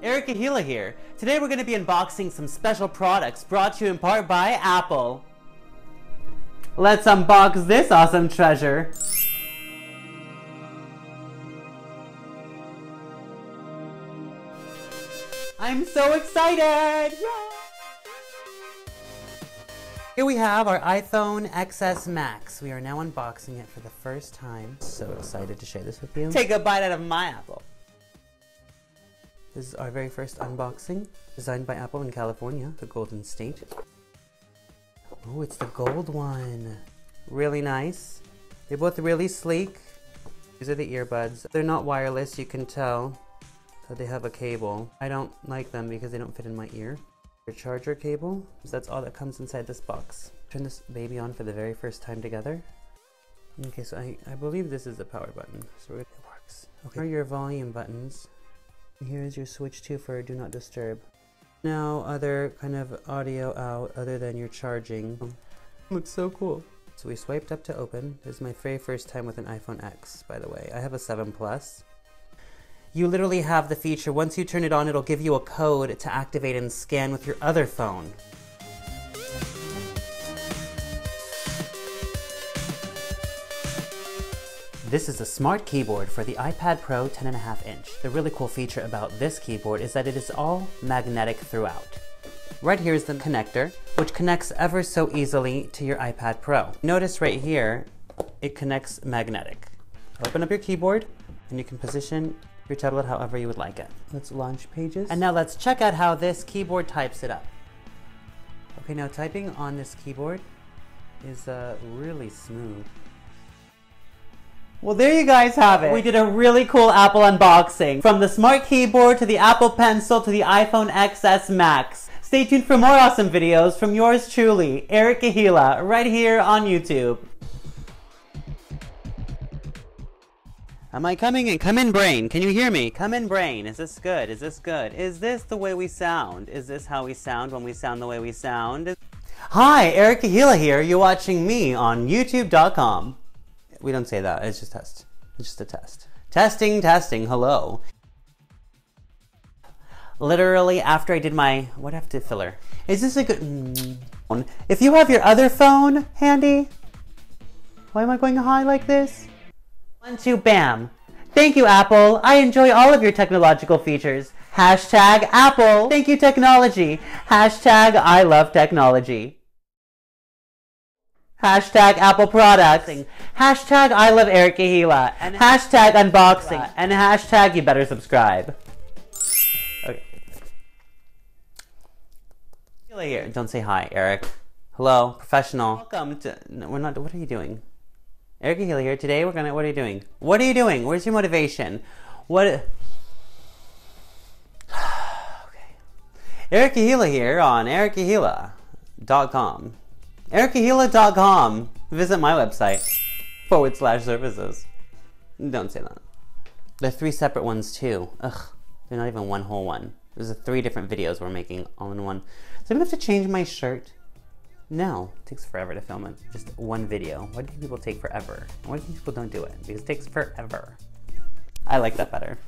Eric Kehela here. Today we're going to be unboxing some special products brought to you in part by Apple. Let's unbox this awesome treasure. I'm so excited! Yay! Here we have our iPhone XS Max. We are now unboxing it for the first time. So excited to share this with you. Take a bite out of my apple. This is our very first unboxing, designed by Apple in California, the Golden State. Oh, it's the gold one. Really nice. They're both really sleek. These are the earbuds. They're not wireless, you can tell. So they have a cable. I don't like them because they don't fit in my ear. Your charger cable, so that's all that comes inside this box. Turn this baby on for the very first time together. Okay, so I, I believe this is the power button, so it works. Okay, here are your volume buttons. Here's your switch too for do not disturb. Now other kind of audio out other than your charging. Looks so cool. So we swiped up to open. This is my very first time with an iPhone X, by the way. I have a 7 Plus. You literally have the feature, once you turn it on, it'll give you a code to activate and scan with your other phone. This is a smart keyboard for the iPad Pro 10.5 inch. The really cool feature about this keyboard is that it is all magnetic throughout. Right here is the connector, which connects ever so easily to your iPad Pro. Notice right here, it connects magnetic. Open up your keyboard, and you can position your tablet however you would like it. Let's launch pages. And now let's check out how this keyboard types it up. Okay, now typing on this keyboard is uh, really smooth. Well, there you guys have it. We did a really cool Apple unboxing. From the smart keyboard to the Apple Pencil to the iPhone XS Max. Stay tuned for more awesome videos from yours truly, Eric Kehela, right here on YouTube. Am I coming in? Come in, brain. Can you hear me? Come in, brain. Is this good? Is this good? Is this the way we sound? Is this how we sound when we sound the way we sound? Hi, Eric Kehela here. You're watching me on YouTube.com. We don't say that. It's just test. It's just a test. Testing, testing. Hello. Literally after I did my what have to filler. Is this a good? Mm. If you have your other phone handy, why am I going high like this? One, two, bam. Thank you, Apple. I enjoy all of your technological features. Hashtag Apple. Thank you, technology. Hashtag I love technology. Hashtag Apple products. Hashtag I love Eric Kehela. And hashtag unboxing. And hashtag you better subscribe. Okay. Here. Don't say hi, Eric. Hello, professional. Welcome to. No, we're not. What are you doing? Eric Kehela here. Today we're gonna. What are you doing? What are you doing? Where's your motivation? What? okay. Eric Kehela here on erickehela.com. EricKehela.com. Visit my website forward slash services. Don't say that. They're three separate ones too. Ugh, they're not even one whole one. There's three different videos we're making all in one. So I'm gonna have to change my shirt. No, it takes forever to film it. Just one video. Why do people take forever? Why do people don't do it? Because it takes forever. I like that better.